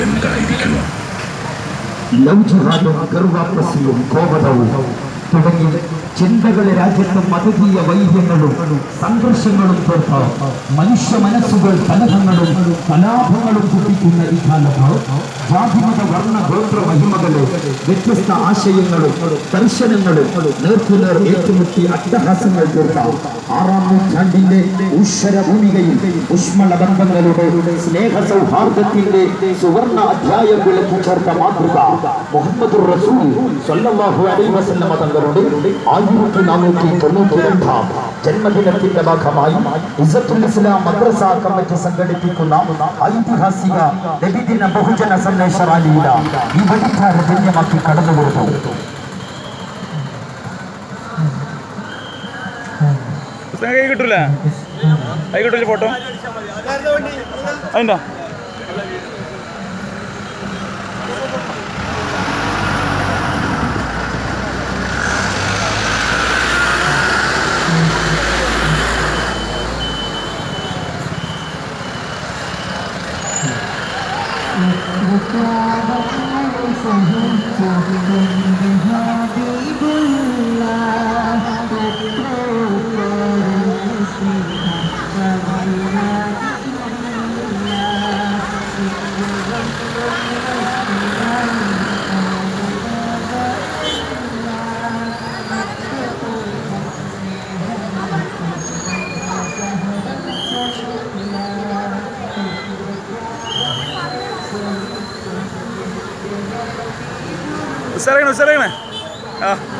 എന്തായിരിക്കണം ലവ് ജിഹാദും ഗർവാപ്രസിയും കോപതവും തുടങ്ങി ചിന്തകളെ രാജ്യത്ത് മതകീയ വൈദ്യങ്ങളും സംഘർഷങ്ങളും തീർത്ത മനുഷ്യ മനസ്സുകൾ കലഹങ്ങളും കലാപങ്ങളും കുട്ടിക്കുന്ന ഈ കാലത്ത് ജാതിമത വർണ ഗോത്ര മഹിമകളെ വ്യത്യസ്ത ആശയങ്ങളും ദർശനങ്ങളും നേർക്കുനേർ ഏറ്റുമുട്ടി അട്ടഹാസങ്ങൾ തീർത്ത ആറാം നൂറ്റാണ്ടിന്റെ ഉഷര ഭൂമികയിൽ ഊഷ്മള ബന്ധങ്ങളുടെ സ്നേഹ സൗഹാർദ്ദത്തിന്റെ സുവർണ അധ്യായം വിളക്കി ചേർത്ത മാതൃക മുഹമ്മദ് റസൂൽ സ്വല്ലല്ലാഹു അലൈഹി വസല്ലമ തങ്ങളുടെ ആയിരത്തി നാനൂറ്റി തൊണ്ണൂറ്റി രണ്ടാം ജന്മദിനത്തിന്റെ ഭാഗമായി ഇസത്തുൽ ഇസ്ലാം മദ്രസ കമ്മിറ്റി സംഘടിപ്പിക്കുന്ന ഐതിഹാസിക നബിദിന ബഹുജന സന്ദേശ റാലിയില ഈ വെടിക്കാര ധന്യമാക്കി കടന്നുകൊടുത്തു കൈ കിട്ടൂല? കൈ കിട്ടൂല ഫോട്ടോ? അതിന്റെ 我一个人在家。Saragna, Saragna. Ah.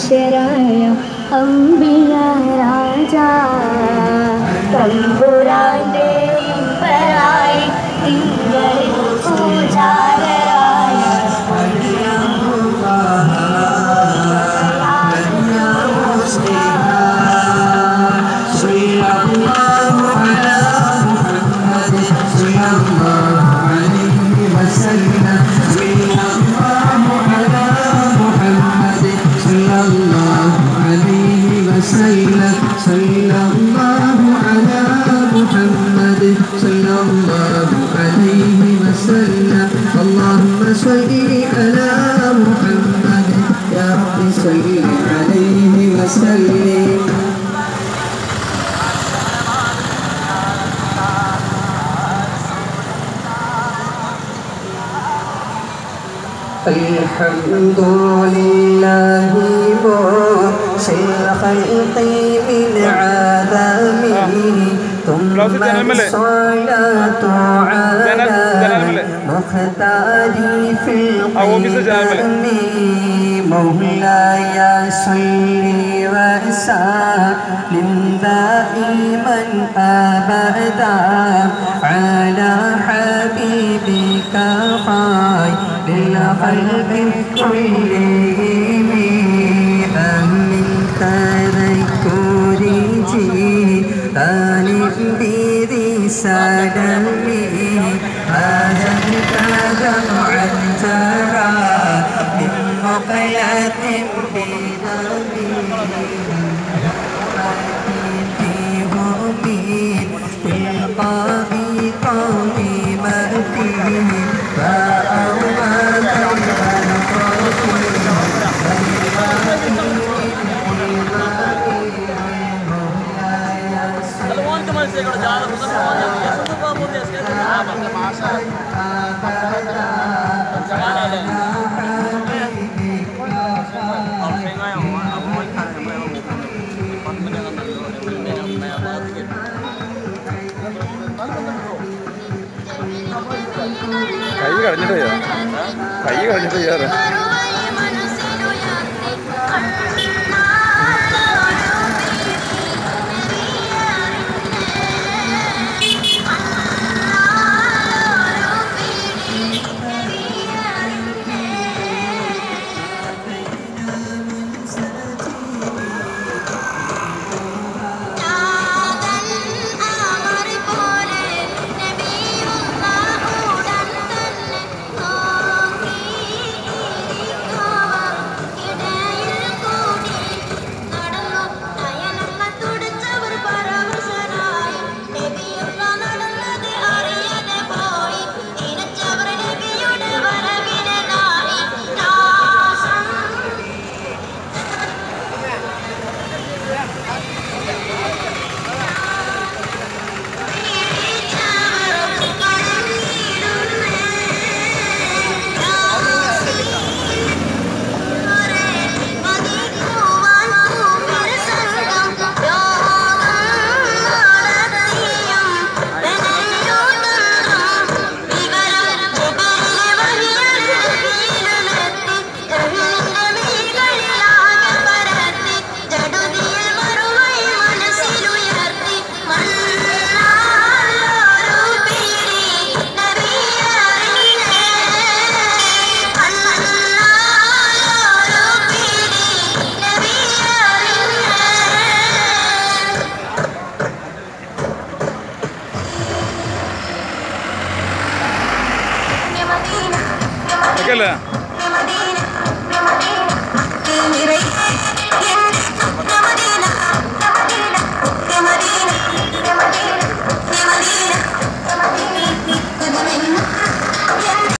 शराया अंबिया राजा। तंबुरा दे पर आए पूजा صل على محمد يا رب صل عليه وسلم الحمد لله مرسل الخلق من عذابه ثم الصلاة على المختار في القدم مولاي صل وسلم. دائما أبدا على حبيبك خير الخلق كلهم. أمن تذكر جيران بذي هذا عنترا من مقلة بذنبي في غربي بالقاضي قومي مأتي فأرمى Kalau mau teman saya kalau jalan, kita mau jalan, ya semua mau dia sekarang. കൈ കളഞ്ഞിട്ട് ചെയ്യാറ് കൈ കളഞ്ഞിട്ട് ചെയ്യാറ് ang iray